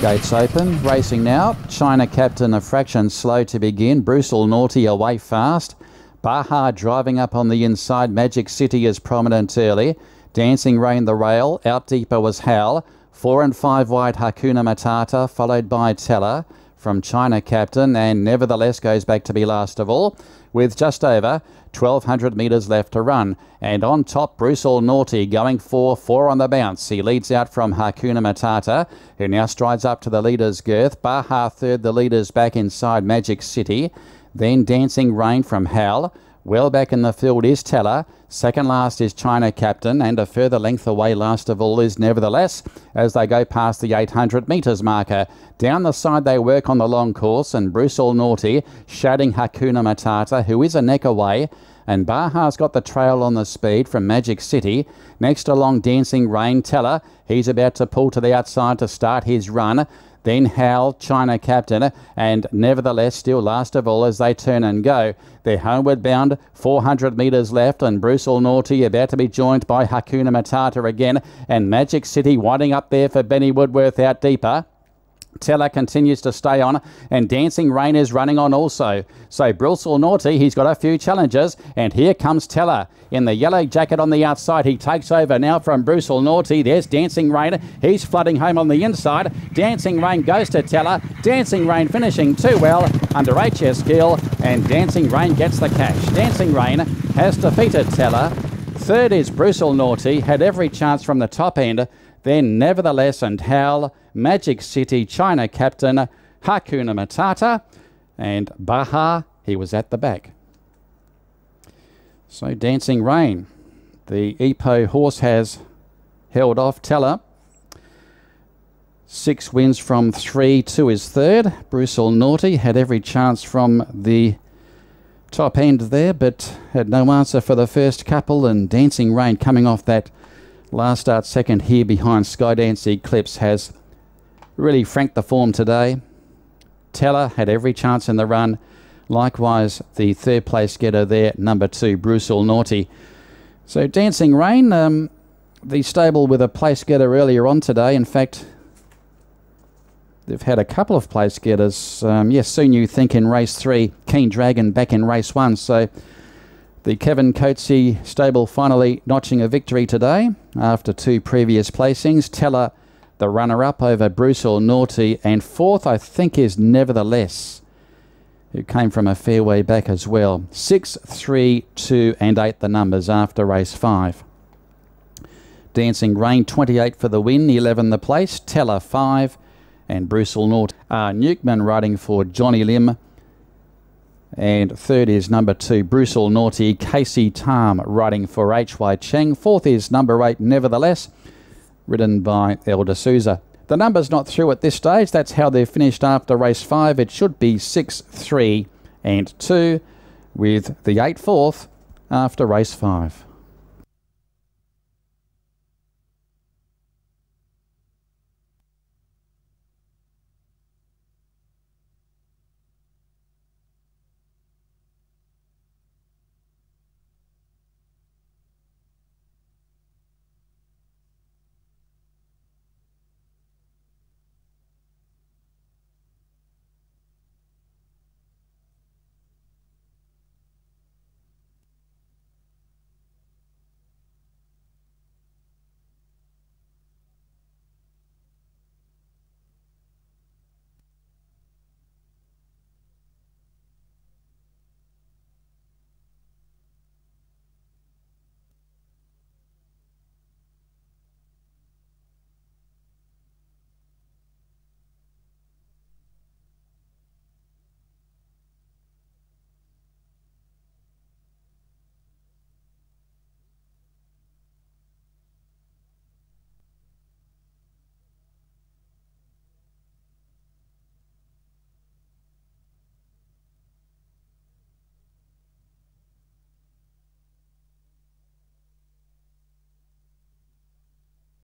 Gates open, racing now. China Captain a fraction slow to begin. Brucel Naughty away fast. Baha driving up on the inside. Magic City is prominent early. Dancing Rain the rail. Out deeper was Hal. Four and five wide Hakuna Matata, followed by Teller from China Captain, and nevertheless goes back to be last of all, with just over 1200 metres left to run. And on top, Bruce All Naughty going for four on the bounce. He leads out from Hakuna Matata, who now strides up to the leader's girth. Baha third, the leaders back inside Magic City. Then Dancing Rain from Hal. Well back in the field is Teller. Second last is China Captain, and a further length away last of all is Nevertheless as they go past the 800 metres marker. Down the side they work on the long course, and Bruce All Naughty shading Hakuna Matata, who is a neck away. And Baha's got the trail on the speed from Magic City. Next along Dancing Rain Teller. He's about to pull to the outside to start his run then Hal, China captain, and nevertheless still last of all as they turn and go. They're homeward bound, 400 metres left, and Bruce All Naughty about to be joined by Hakuna Matata again, and Magic City winding up there for Benny Woodworth out deeper. Teller continues to stay on, and Dancing Rain is running on also. So All Naughty, he's got a few challenges, and here comes Teller in the yellow jacket on the outside. He takes over now from Bruce Naughty. There's Dancing Rain. He's flooding home on the inside. Dancing Rain goes to Teller. Dancing Rain finishing too well under HS Gill, and Dancing Rain gets the cash. Dancing Rain has defeated Teller. Third is Bruce Naughty, had every chance from the top end. Then, nevertheless, and Hal, Magic City, China captain, Hakuna Matata, and Baha, he was at the back. So, Dancing Rain. The Ipoh horse has held off Teller. Six wins from three, two is third. Bruce Naughty had every chance from the top end there, but had no answer for the first couple. And Dancing Rain coming off that Last start second here behind Skydance Eclipse has really franked the form today. Teller had every chance in the run. Likewise, the third place getter there, number two, Bruce Naughty. So Dancing Rain, um, the stable with a place getter earlier on today. In fact, they've had a couple of place getters. Um, yes, soon you think in race three, Keen Dragon back in race one. So the Kevin Coetzee stable finally notching a victory today after two previous placings. Teller, the runner up over Bruce All Naughty, and fourth, I think, is Nevertheless, who came from a fair way back as well. Six, three, two, and eight, the numbers after race five. Dancing Rain, 28 for the win, 11 the place. Teller, 5, and Bruce All Naughty. Uh, Newkman riding for Johnny Lim. And third is number two, Bruce All Naughty, Casey Tam riding for H.Y. Cheng. Fourth is number eight, Nevertheless, ridden by Elder Souza. The number's not through at this stage. That's how they've finished after race five. It should be six, three, and two, with the eight fourth after race five.